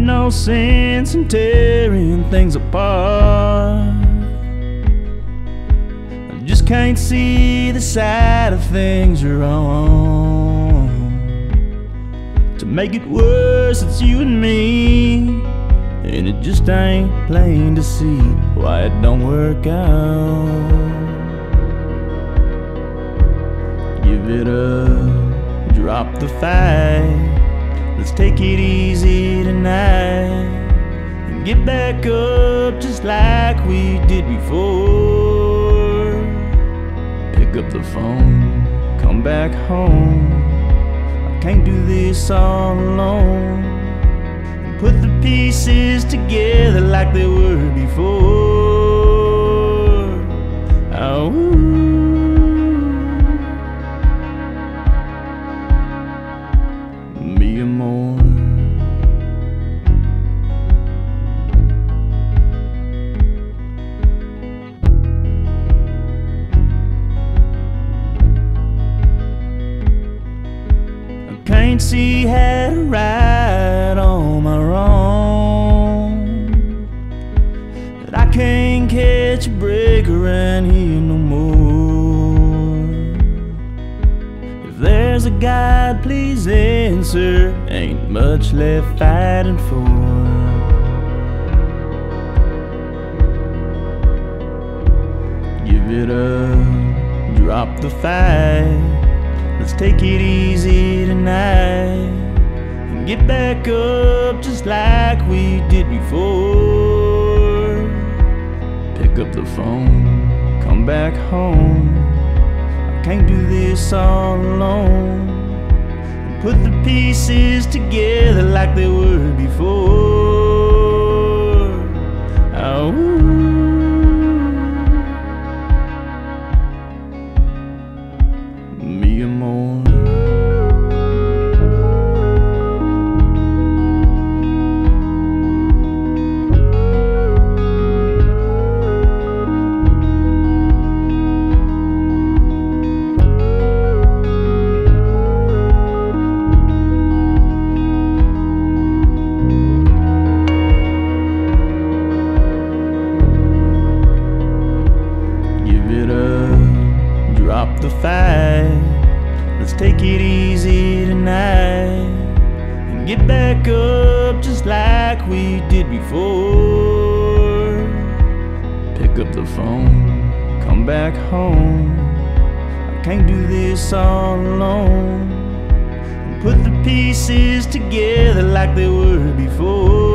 Ain't no sense in tearing things apart. I just can't see the side of things you're on. To make it worse, it's you and me. And it just ain't plain to see why it don't work out. Give it up, drop the fight. Let's take it easy tonight and get back up just like we did before. Pick up the phone, come back home. I can't do this all alone. And put the pieces together like they were before. Can't see how to right on my. That I can't catch a break around here no more. If there's a God, please answer. Ain't much left fighting for. Give it up, drop the fight. Let's take it easy tonight get back up just like we did before. Pick up the phone, come back home. I can't do this all alone. And put the pieces together like they were before. Let's take it easy tonight and get back up just like we did before. Pick up the phone, come back home. I can't do this all alone. And put the pieces together like they were before.